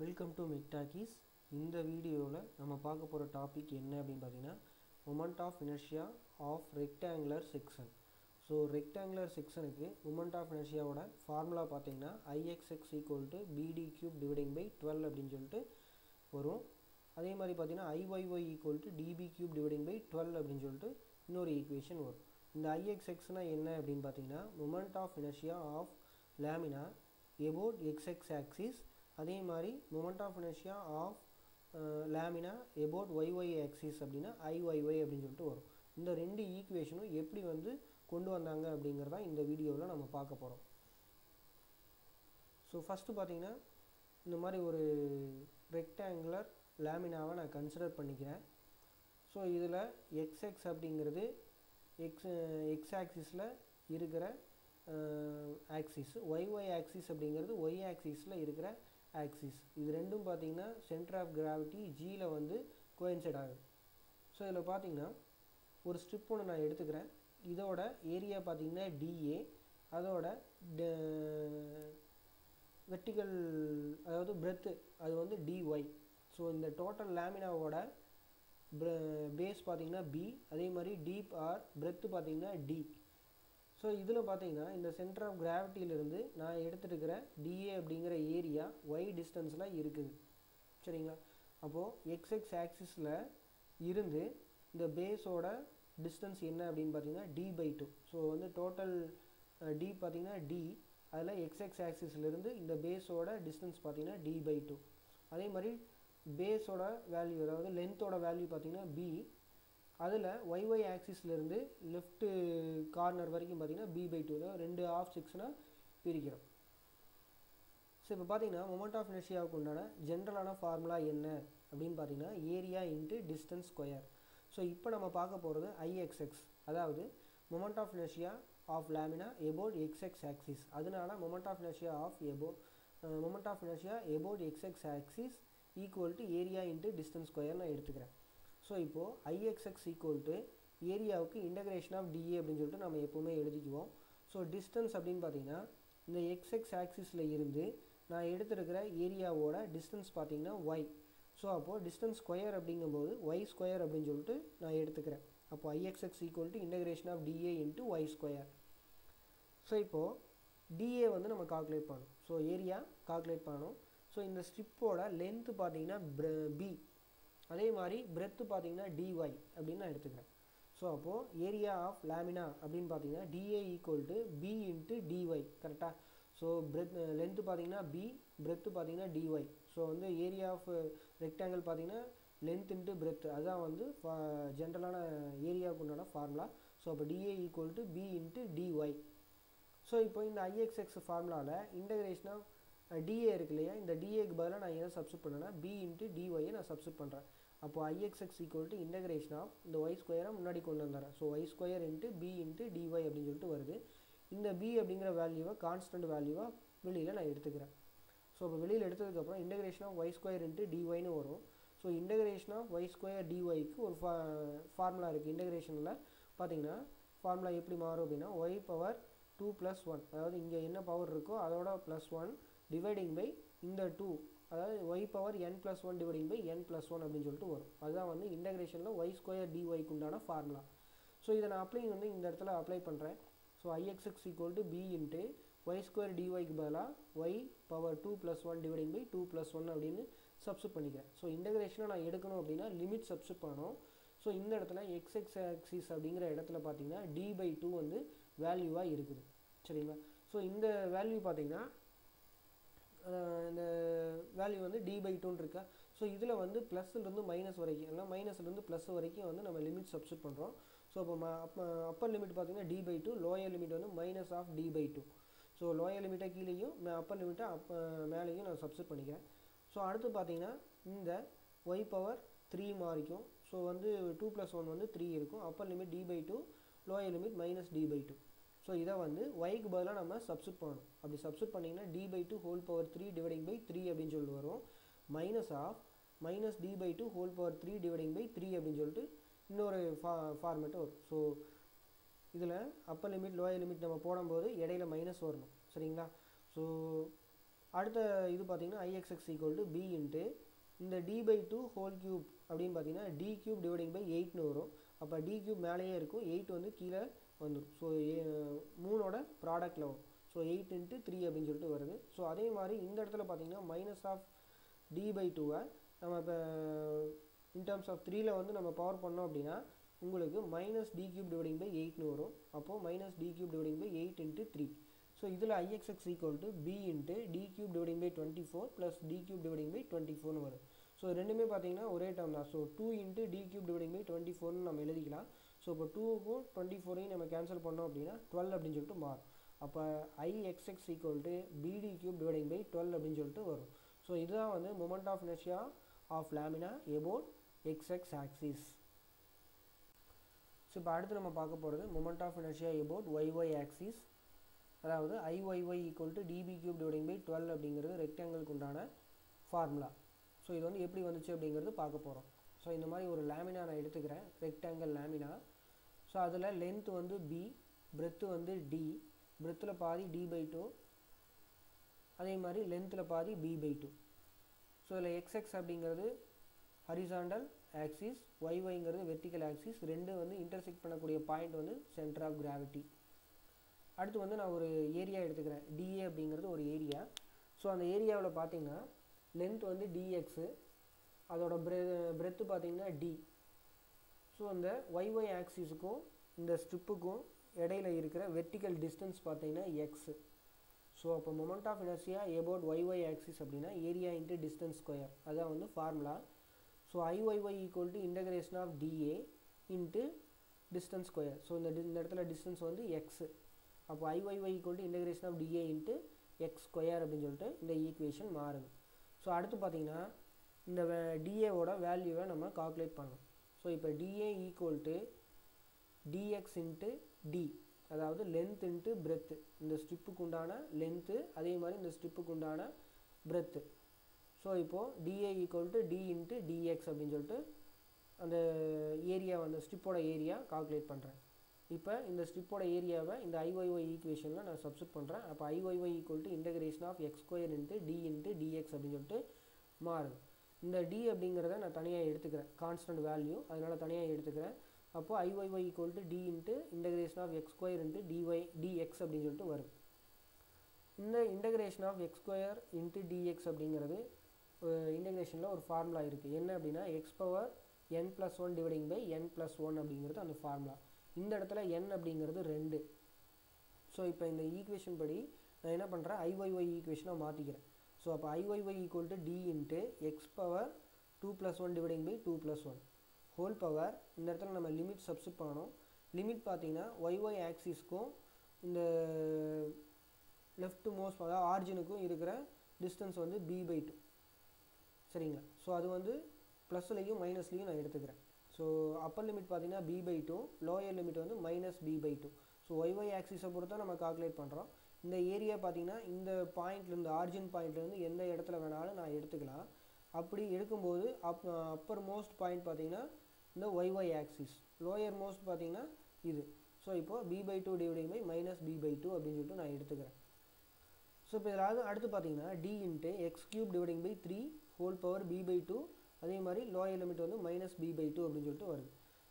Welcome to மெக்டாக்கீஸ் இந்த வீடியோவில் நம்ம பார்க்க போகிற டாபிக் என்ன அப்படின்னு பார்த்தீங்கன்னா moment of inertia of rectangular section so rectangular செக்ஷனுக்கு மொமெண்ட் ஆஃப் இனர்ஷியாவோட ஃபார்முலா பார்த்தீங்கன்னா I x x equal to b d cube dividing by twelve அப்படின்னு சொல்லிட்டு வரும். அதே மாதிரி பார்த்தீங்கன்னா I y y equal to d b cube dividing by twelve அப்படின்னு சொல்லிட்டு இன்னொரு ஈக்குவேஷன் வரும். இந்த ஐஎக்ஸ்எக்ஸ்னால் என்ன அப்படின்னு பார்த்தீங்கன்னா moment of inertia of lamina about x x axis அதே மாதிரி moment of inertia of lamina about y y axis அப்படின்னா ஐஒய்ஒய் அப்படின்னு சொல்லிட்டு வரும். இந்த ரெண்டு ஈக்குவேஷனும் எப்படி வந்து கொண்டு வந்தாங்க அப்படிங்கிறதான் இந்த வீடியோவில் நம்ம பார்க்க போகிறோம் ஸோ ஃபஸ்ட்டு பார்த்தீங்கன்னா இந்த மாதிரி ஒரு ரெக்டாங்குலர் லேமினாவை நான் கன்சிடர் பண்ணிக்கிறேன். ஸோ இதில் எக்ஸ்எக்ஸ் அப்படிங்கிறது எக்ஸ் எக்ஸ் ஆக்சிஸில் இருக்கிற ஆக்சிஸ் ஒய்ஒய் ஆக்சிஸ் அப்படிங்கிறது ஒய் ஆக்சிஸில் இருக்கிற ஆக்சிஸ் இது ரெண்டும் பார்த்தீங்கன்னா சென்டர் ஆஃப் கிராவிட்டி ஜியில் வந்து கோயின்சைட் ஆகுது. ஸோ இதில் பார்த்தீங்கன்னா ஒரு ஸ்ட்ரிப் ஒன்று நான் எடுத்துக்கிறேன். இதோட ஏரியா பார்த்தீங்கன்னா டிஏ அதோட வெர்டிக்கல் அதாவது பிரெத்து அது வந்து டிஒய் ஸோ இந்த டோட்டல் லேமினாவோட பேஸ் பார்த்தீங்கன்னா பி அதே மாதிரி டீப் ஆர் பிரெத்து பார்த்தீங்கன்னா டி ஸோ இதில் பார்த்தீங்கன்னா இந்த சென்டர் ஆஃப் கிராவிட்டியிலிருந்து நான் எடுத்துருக்கிற டிஏ அப்படிங்கிற ஏரியா ஒய் டிஸ்டன்ஸில் இருக்குது. சரிங்களா? அப்போது எக்ஸ்எக்ஸ் ஆக்சிஸில் இருந்து இந்த பேஸோட டிஸ்டன்ஸ் என்ன அப்படின்னு பார்த்தீங்கன்னா டி பை டூ ஸோ வந்து டோட்டல் டி பார்த்தீங்கன்னா டி அதில் எக்ஸ்எக்ஸ் ஆக்சிஸ்லேருந்து இந்த பேஸோட டிஸ்டன்ஸ் பார்த்தீங்கன்னா டி பை டூ அதே மாதிரி பேஸோட வேல்யூ அதாவது லென்த்தோட வேல்யூ பார்த்தீங்கன்னா பி அதில் ஒய்ஒய் ஆக்சிஸ்லேருந்து லெஃப்ட்டு கார்னர் வரைக்கும் பார்த்தீங்கன்னா பி பை டூ ரெண்டு ஆஃப் சிக்ஸ்னால் பிரிக்கிறோம். ஸோ இப்போ பார்த்தீங்கன்னா மொமெண்ட் ஆஃப் இனர்ஷியாவுக்கு உண்டான ஜென்ரலான ஃபார்முலா என்ன அப்படின்னு பார்த்தீங்கன்னா area into distance square so இப்போ நம்ம பார்க்க போகிறது ஐஎக்ஸ்எக்ஸ் அதாவது moment of inertia of lamina about x x axis அதனால moment of inertia of above moment of inertia about x x axis equal to area into distance square நான் எடுத்துக்கிறேன். So இப்போது I x x equal to ஏரியாவுக்கு integration of DA அப்படின்னு சொல்லிட்டு நம்ம எப்போவுமே எழுதிக்குவோம். So distance அப்படின்னு பார்த்தீங்கன்னா இந்த எக்ஸ்எக்ஸ் ஆக்சிஸில் இருந்து நான் எடுத்துருக்கிற ஏரியாவோட டிஸ்டன்ஸ் பார்த்தீங்கன்னா ஒய் ஸோ அப்போது டிஸ்டன்ஸ் ஸ்கொயர் அப்படிங்கும்போது ஒய் ஸ்கொயர் அப்படின்னு சொல்லிட்டு நான் எடுத்துக்கிறேன். அப்போ I x x equal to integration of d a into y square so இப்போது டிஏ வந்து நம்ம கால்குலேட் பண்ணணும். ஸோ ஏரியா கால்குலேட் பண்ணணும். ஸோ இந்த ஸ்ட்ரிப்போட லென்த்து பார்த்தீங்கன்னா பி அதே மாதிரி பிரெத்து பார்த்தீங்கன்னா டிஒய் அப்படின்னு நான் எடுத்துக்கிறேன். ஸோ அப்போது ஏரியா ஆஃப் லேமினா அப்படின்னு பார்த்தீங்கன்னா d a equal to b into d y கரெக்டாக ஸோ பிரெத் லென்த்து பார்த்தீங்கன்னா பி பிரெத்து பார்த்தீங்கன்னா டிஒய் ஸோ வந்து ஏரியா ஆஃப் ரெக்டாங்கிள் பார்த்தீங்கன்னா லென்த் இன்ட்டு பிரெத் அதுதான் வந்து ஜென்ரலான ஏரியாவுக்கு உண்டான ஃபார்முலா ஸோ அப்போ d a equal to b into d y so இப்போ இந்த ஐஎக்ஸ்எக்ஸ் ஃபார்முலாவில் இன்டகிரேஷன் ஆஃப் டிஏ இருக்கு இல்லையா? இந்த டிஏக்கு பதிலாக நான் எதை சப்ஸ்ட் பண்ணேன்னா பி இன்ட்டு டிஒயை நான் சப்ஸ்ட் பண்ணுறேன் அப்போ I x x equal to integration of இந்த ஒய் ஸ்கொயரை முன்னாடி கொண்டு வந்துடுறேன். So y square into b into d y அப்படின்னு சொல்லிட்டு வருது. இந்த பி அப்படிங்கிற வேல்யூவை கான்ஸ்டன்ட் வேல்யூவாக வெளியில் நான் எடுத்துக்கிறேன். ஸோ இப்போ வெளியில் எடுத்ததுக்கப்புறம் integration of y square into டிஒய்னு வரும். So integration of y square டிஒய்க்கு ஒரு ஃபா ஃபார்முலா இருக்குது இன்டகிரேஷனில் பார்த்தீங்கன்னா ஃபார்முலா எப்படி மாறும் அப்படின்னா y power two plus one அதாவது இங்கே என்ன பவர் இருக்கோ அதோட ப்ளஸ் ஒன் டிவைடிங் பை இந்த டூ அதாவது y power n plus one dividing by n plus one அப்படின்னு சொல்லிட்டு வரும். அதுதான் வந்து இன்டகிரேஷனில் ஒய் ஸ்கொயர் டிஒய்க்கு உண்டான ஃபார்முலா ஸோ இதை நான் அப்ளை வந்து இந்த இடத்துல அப்ளை பண்ணுறேன் so I x x equal to b into y square டிஒய்க்கு பதிலாக y power two plus one dividing by two plus one அப்படின்னு சப்ஸ்ட் பண்ணிக்கிறேன். ஸோ இன்டகிரேஷனை நான் எடுக்கணும் அப்படின்னா லிமிட் சப்ஸ்ட் பண்ணணும். ஸோ இந்த இடத்துல எக்ஸ்எக்ஸ் ஆக்சிஸ் அப்படிங்கிற இடத்துல பார்த்தீங்கன்னா டி பை டூ வந்து வேல்யூவாக இருக்குது. சரிங்களா? ஸோ இந்த வேல்யூ பார்த்தீங்கன்னா இந்த வேல்யூ வந்து டி பை டூன்னு இருக்கா. ஸோ இதில் வந்து ப்ளஸ்லேருந்து மைனஸ் வரைக்கும் இல்லை மைனஸ்லேருந்து ப்ளஸ் வரைக்கும் வந்து நம்ம லிமிட் சப்ஸ்ட் பண்ணுறோம் ஸோ இப்போ அப்போ அப்பர் லிமிட் பார்த்திங்கன்னா d by two lower limit வந்து minus of d by two so lower லிமிட்டை கீழேயும் அப்பர் லிமிட்டை அப் மேலேயும் நான் சப்ஸ்ட் பண்ணிக்கிறேன். ஸோ அடுத்து பார்த்தீங்கன்னா இந்த ஒய் பவர் த்ரீ மாறிக்கும். ஸோ வந்து டூ ப்ளஸ் ஒன் வந்து த்ரீ இருக்கும். Upper limit d by two lower limit minus d by two so இதை வந்து ஒய்க்கு பதிலாக நம்ம சப்ஸ்ட் பண்ணணும். அப்படி சப்ஸ்ட் பண்ணிங்கன்னா d by two whole power three dividing by three அப்படின்னு சொல்லிட்டு வரும். Minus of minus d by two whole power three dividing by three அப்படின்னு சொல்லிட்டு இன்னொரு ஃபா ஃபார்மேட்டு வரும். ஸோ இதில் அப்பர் லிமிட் லோயர் லிமிட் நம்ம போடும்போது இடையில மைனஸ் வரணும். சரிங்களா? ஸோ அடுத்த இது பார்த்தீங்கன்னா I X X equal to B into இந்த D by two whole cube அப்படின்னு பார்த்தீங்கன்னா டி க்யூப் டிவைடிங் பை எயிட்னு வரும். அப்போ டி க்யூப் மேலேயே இருக்கும். எயிட் வந்து கீழே வந்துடும் so மூணோட product level so eight into three அப்படின்னு சொல்லிட்டு வருது. ஸோ அதே மாதிரி இந்த இடத்துல பார்த்தீங்கன்னா மைனஸ் ஆஃப் டி பை டூவை நம்ம இப்போ இன் டேர்ம்ஸ் ஆஃப் த்ரீயில் வந்து நம்ம பவர் பண்ணோம் அப்படின்னா உங்களுக்கு minus d cube dividing by எயிட்னு வரும். அப்போது minus d cube dividing by eight into three so இதில் I x x equal to b into d cube dividing by twenty four plus d cube dividing by twenty ஃபோர்னு வரும். So ரெண்டுமே பார்த்தீங்கன்னா ஒரே term தான். So two into d cube dividing by twenty ஃபோர்னு நம்ம எழுதிக்கலாம். ஸோ இப்போ டூவுக்கும் டுவெண்ட்டி ஃபோரையும் நம்ம கேன்சல் பண்ணோம் அப்படின்னா டுவெல் அப்படின்னு சொல்லிட்டு மாறும். அப்போ I x x equal to b d cube dividing by twelve அப்படின்னு சொல்லிட்டு வரும். ஸோ இதுதான் வந்து moment of inertia of lamina about x x axis so இப்போ அடுத்து நம்ம பார்க்க போகிறது moment of inertia about y y axis அதாவது I y y equal to d b cube dividing by twelve அப்படிங்கிறது ரெக்டாங்கிளுக்கு உண்டான ஃபார்முலா ஸோ இது வந்து எப்படி வந்துச்சு அப்படிங்கிறது பார்க்க போகிறோம் ஸோ இந்த மாதிரி ஒரு லேமினா நான் எடுத்துக்கிறேன். ரெக்டாங்கிள் லேமினா ஸோ அதில் லென்த் வந்து பி பிரெத்து வந்து டி பிரெத்தில் பாதி டி பை டூ அதே மாதிரி லென்த்தில் பாதி பி பை டூ ஸோ இதில் எக்ஸ்எக்ஸ் அப்படிங்கிறது ஹரிசாண்டல் ஆக்சிஸ் ஒய்ஒய்ங்கிறது வெர்டிக்கல் ஆக்சிஸ் ரெண்டு வந்து இன்டர்செக்ட் பண்ணக்கூடிய பாயிண்ட் வந்து சென்டர் ஆஃப் கிராவிட்டி அடுத்து வந்து நான் ஒரு ஏரியா எடுத்துக்கிறேன். டிஏ அப்படிங்கிறது ஒரு ஏரியா ஸோ அந்த ஏரியாவில் பார்த்தீங்கன்னா லென்த் வந்து டிஎக்ஸு அதோட பிரெ பிரெத்து பார்த்தீங்கன்னா டி ஸோ அந்த ஒய்ஒய் ஆக்சிஸுக்கும் இந்த ஸ்ட்ரிப்புக்கும் இடையில இருக்கிற வெர்டிக்கல் டிஸ்டன்ஸ் பார்த்தீங்கன்னா எக்ஸு ஸோ அப்போ moment of inertia about y y axis அப்படின்னா ஏரியா இன்ட்டு டிஸ்டன்ஸ் ஸ்கொயர் அதான் வந்து formula so I y y equal to integration of d a into distance square so இந்த இந்த இடத்துல டிஸ்டன்ஸ் வந்து x அப்போ I y y equal to integration of d a into x square அப்படின்னு சொல்லிட்டு இந்த ஈக்குவேஷன் மாறுது. ஸோ அடுத்து பார்த்தீங்கன்னா இந்த டிஏவோட வேல்யூவை நம்ம கால்குலேட் பண்ணணும். ஸோ இப்போ d a equal to d x into d அதாவது லென்த் இன்ட்டு பிரெத்து இந்த ஸ்ட்ரிப்புக்கு உண்டான லென்த்து அதே மாதிரி இந்த ஸ்ட்ரிப்புக்கு உண்டான பிரெத்து ஸோ இப்போது d a equal to d into d x அப்படின்னு சொல்லிட்டு அந்த ஏரியா அந்த ஸ்ட்ரிப்போட ஏரியா கால்குலேட் பண்ணுறேன் இப்போ இந்த ஸ்ட்ரிப்போட ஏரியாவை இந்த ஐஒய்ஒய் ஈக்குவேஷனில் நான் சப்ஸ்ட் பண்ணுறேன் அப்போ I y y equal to integration of x square into d into d x அப்படின்னு சொல்லிட்டு மாறுது இந்த டி அப்படிங்கிறத நான் தனியாக எடுத்துக்கிறேன். கான்ஸ்டன்ட் வேல்யூ அதனால் தனியாக எடுத்துக்கிறேன். அப்போது I y y equal to d into integration of x square into d y d x அப்படின்னு சொல்லிட்டு வரும். இந்த integration of x square into d x அப்படிங்கிறது இன்டகிரேஷனில் ஒரு ஃபார்முலா இருக்குது என்ன அப்படின்னா x power n plus one dividing by n plus one அப்படிங்கிறது அந்த ஃபார்முலா இந்த இடத்துல என் அப்படிங்கிறது ரெண்டு. ஸோ இப்போ இந்த ஈக்குவேஷன் படி நான் என்ன பண்ணுறேன் ஐஒய்ஒய் ஈக்குவேஷனாக மாற்றிக்கிறேன் ஸோ அப்போ I y y equal to d into x power two plus one dividing by two plus one whole power இந்த இடத்துல நம்ம லிமிட் சப்ஸ்ட் பண்ணணும். லிமிட் பார்த்தீங்கன்னா ஒய்ஒய் ஆக்சிஸ்க்கும் இந்த லெஃப்ட் மோஸ்ட் அதாவது ஆர்ஜினுக்கும் இருக்கிற டிஸ்டன்ஸ் வந்து பி பை டூ சரிங்களா? ஸோ அது வந்து ப்ளஸ்லையும் மைனஸ்லையும் நான் எடுத்துக்கிறேன். ஸோ அப்பர் லிமிட் பார்த்தீங்கன்னா b by two lower limit வந்து minus b by two so y y ஆக்சிஸை பொறுத்தா நம்ம கால்குலேட் பண்ணுறோம் இந்த ஏரியா பார்த்தீங்கன்னா இந்த பாயிண்ட்லேருந்து ஆர்ஜின் பாயிண்ட்லேருந்து எந்த இடத்துல வேணாலும் நான் எடுத்துக்கலாம். அப்படி எடுக்கும்போது அப் அப்பர் மோஸ்ட் பாயிண்ட் பார்த்தீங்கன்னா இந்த ஒய்ஒய் ஆக்சிஸ் லோயர் மோஸ்ட் பார்த்தீங்கன்னா இது. ஸோ இப்போது b by two dividing by minus b by two அப்படின்னு சொல்லிட்டு நான் எடுத்துக்கிறேன். ஸோ இப்போ இதில் அடுத்து பார்த்தீங்கன்னா d into x cube dividing by three whole power b by two அதே மாதிரி லோயர் லிமிட் வந்து மைனஸ் பி பை டூ அப்படின்னு சொல்லிட்டு வருது.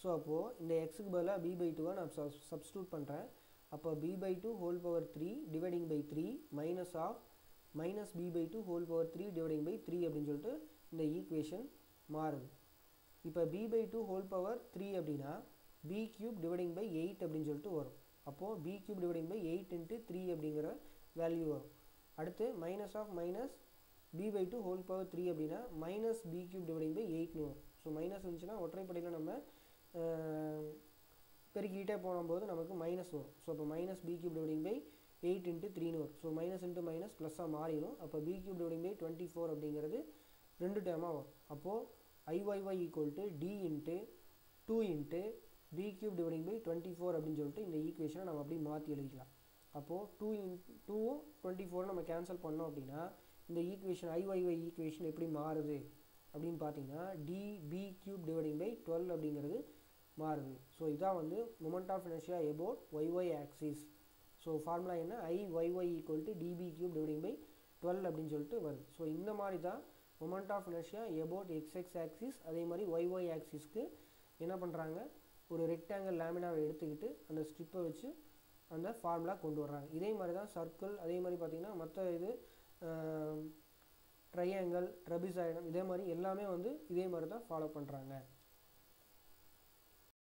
ஸோ அப்போது இந்த எக்ஸுக்கு பதிலாக பி பை டூவை நான் சப் சப்ஸ்டியூட் பண்ணுறேன் அப்போ b by two whole power three dividing by three minus of minus b by two whole power three dividing by three அப்படின்னு சொல்லிட்டு இந்த ஈக்குவேஷன் மாறுது. இப்போ b by two whole power three அப்படின்னா b cube dividing by eight அப்படின்னு சொல்லிட்டு வரும். அப்போது b cube dividing by eight into three அப்படிங்கிற வேல்யூ வரும். அடுத்து minus of minus b by two whole power three அப்படின்னா minus b cube dividing by எயிட்னு வரும். ஸோ மைனஸ் இருந்துச்சுன்னா ஒற்றைப்படையில் நம்ம பெருக்கிக்கிட்டே போகும்போது நமக்கு மைனஸ் வரும். ஸோ இப்போ minus b cube dividing by eight into த்ரீன்னு வரும். ஸோ மைனஸ் இன்ட்டு மைனஸ் ப்ளஸ்ஸாக மாறிடும். அப்போ b cube dividing by twenty four அப்படிங்கிறது ரெண்டு டேமாக வரும். அப்போது I y y equal to d into two into b cube dividing by twenty four அப்படின்னு சொல்லிட்டு இந்த ஈக்குவேஷனை நம்ம அப்படியே மாற்றி எழுதிக்கலாம். அப்போது டூ இன் டூவும் டுவெண்ட்டி ஃபோரும் நம்ம கேன்சல் பண்ணோம் அப்படின்னா இந்த ஈக்குவேஷன் ஐஒய்ஒய் ஈக்குவேஷன் எப்படி மாறுது அப்படின்னு பார்த்தீங்கன்னா D B cube dividing by twelve அப்படிங்கிறது மாறுது ஸோ இதான் வந்து moment of inertia about Y Y axis so formula என்ன? I Y Y equal to D B cube dividing by twelve அப்படின்னு சொல்லிட்டு வருது. ஸோ இந்த மாதிரி தான் moment of inertia about X X axis அதே மாதிரி ஒய்ஒய் ஆக்சிஸ்க்கு என்ன பண்ணுறாங்க ஒரு ரெக்டாங்கிள் லேமினாவை எடுத்துக்கிட்டு அந்த ஸ்ட்ரிப்பை வச்சு அந்த ஃபார்முலா கொண்டு வர்றாங்க. இதே மாதிரி தான் சர்க்கிள் அதே மாதிரி பார்த்திங்கன்னா மற்ற இது ட்ரையாங்கிள் ட்ரபிசாய்டம் இதே மாதிரி எல்லாமே வந்து இதே மாதிரி தான் ஃபாலோ பண்ணுறாங்க